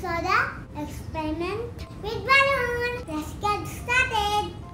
soda experiment with balloon. Let's get started.